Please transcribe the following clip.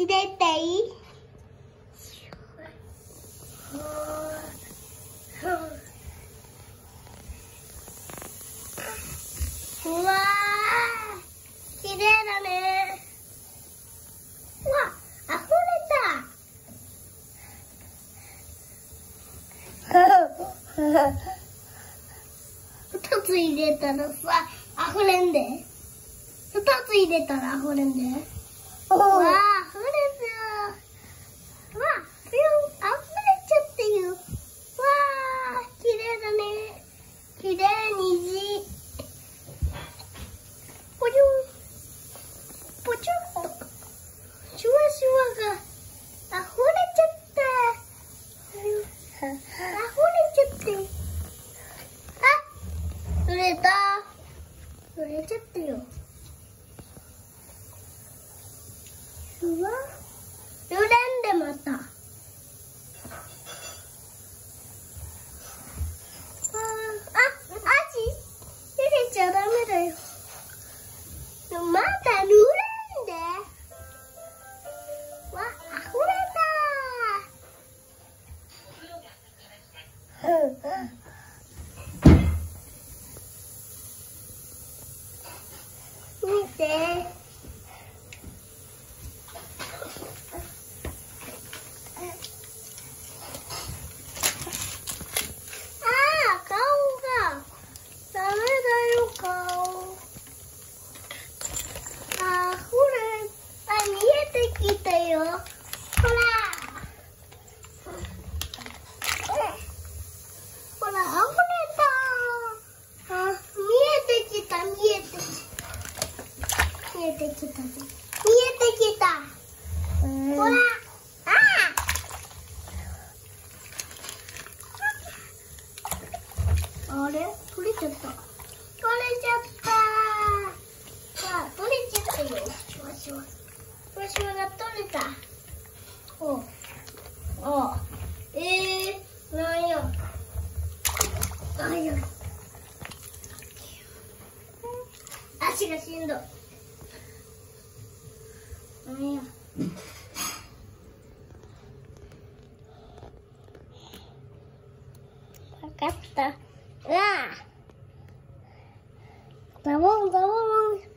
入れていい？うわー、綺麗だね。うわ、溢れた。二つ入れたらさ、溢れんで。二つ入れたら溢れんで。うわあ、溢れた。うわあ、溢れちゃってる。わあ、綺麗だね。綺麗虹。ぽちょん。ぽちょんと。シュワシュワが溢れちゃった。溢れちゃって。あ、濡れた。よて。ああ、顔が。ダメだよ、顔。あ、ほら。あ、見えてきたよ。ほら。ほら、あふれた。あ、見えてきた、見えてきた。見えてきた。見えてきた。ほら。ああれ？取れちゃった。取れちゃった。さあ、取れちゃったよ。シュワシュワ。シュワシュワが取れた。おう。おう。えー、なんや。なんや。足がしんどい。なんや。わかった。うわあ。だもんだもん。